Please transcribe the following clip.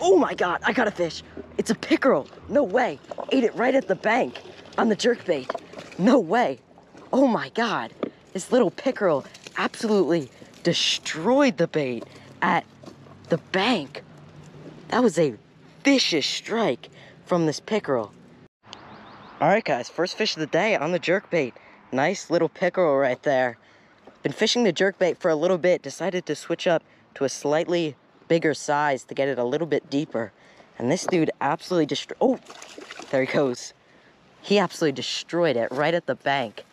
Oh my God, I got a fish. It's a pickerel. No way. Ate it right at the bank on the jerk bait. No way. Oh my God. This little pickerel absolutely destroyed the bait at the bank. That was a vicious strike from this pickerel. All right, guys, first fish of the day on the jerk bait. Nice little pickerel right there. Been fishing the jerk bait for a little bit, decided to switch up to a slightly bigger size to get it a little bit deeper. And this dude absolutely destroyed, oh, there he goes. He absolutely destroyed it right at the bank.